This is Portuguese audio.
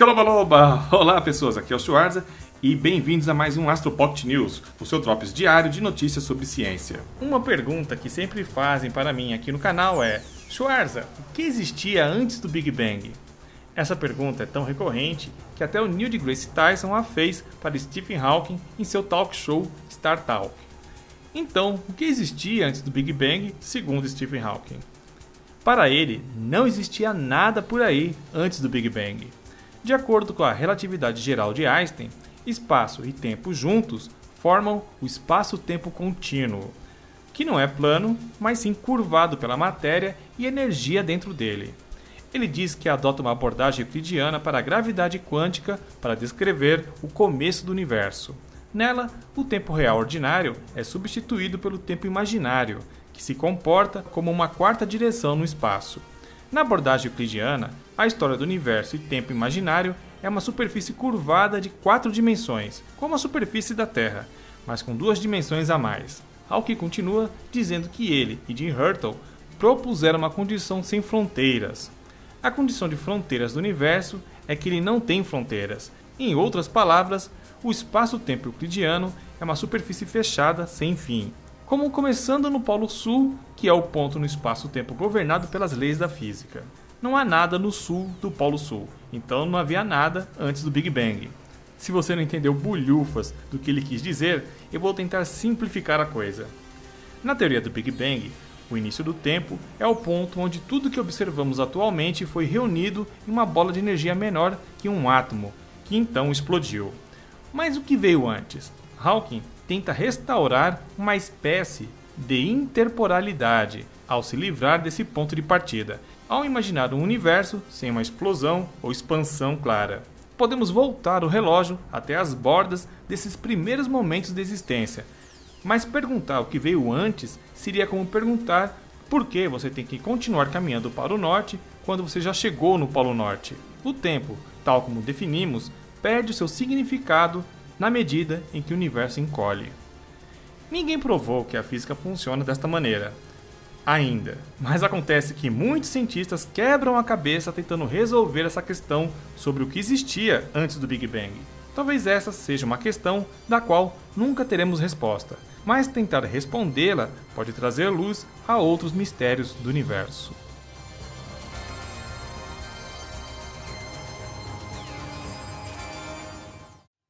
Scalobaloba! Olá pessoas, aqui é o Schwarza e bem-vindos a mais um Astropocket News, o seu drops diário de notícias sobre ciência. Uma pergunta que sempre fazem para mim aqui no canal é Schwarza, o que existia antes do Big Bang? Essa pergunta é tão recorrente que até o Neil deGrasse Tyson a fez para Stephen Hawking em seu talk show Star Talk. Então, o que existia antes do Big Bang, segundo Stephen Hawking? Para ele, não existia nada por aí antes do Big Bang. De acordo com a relatividade geral de Einstein, espaço e tempo juntos formam o espaço-tempo contínuo, que não é plano, mas sim curvado pela matéria e energia dentro dele. Ele diz que adota uma abordagem euclidiana para a gravidade quântica para descrever o começo do universo. Nela, o tempo real ordinário é substituído pelo tempo imaginário, que se comporta como uma quarta direção no espaço. Na abordagem euclidiana, a história do universo e tempo imaginário é uma superfície curvada de quatro dimensões, como a superfície da Terra, mas com duas dimensões a mais. Hawking continua dizendo que ele e Jim Hurtle propuseram uma condição sem fronteiras. A condição de fronteiras do universo é que ele não tem fronteiras. Em outras palavras, o espaço-tempo euclidiano é uma superfície fechada sem fim como começando no Polo Sul, que é o ponto no espaço-tempo governado pelas leis da física. Não há nada no sul do Polo Sul, então não havia nada antes do Big Bang. Se você não entendeu bulhufas do que ele quis dizer, eu vou tentar simplificar a coisa. Na teoria do Big Bang, o início do tempo é o ponto onde tudo que observamos atualmente foi reunido em uma bola de energia menor que um átomo, que então explodiu. Mas o que veio antes? Hawking tenta restaurar uma espécie de interporalidade ao se livrar desse ponto de partida, ao imaginar um universo sem uma explosão ou expansão clara. Podemos voltar o relógio até as bordas desses primeiros momentos de existência, mas perguntar o que veio antes seria como perguntar por que você tem que continuar caminhando para o norte quando você já chegou no Polo Norte. O tempo, tal como definimos, perde seu significado na medida em que o universo encolhe. Ninguém provou que a física funciona desta maneira. Ainda, mas acontece que muitos cientistas quebram a cabeça tentando resolver essa questão sobre o que existia antes do Big Bang. Talvez essa seja uma questão da qual nunca teremos resposta, mas tentar respondê-la pode trazer luz a outros mistérios do universo.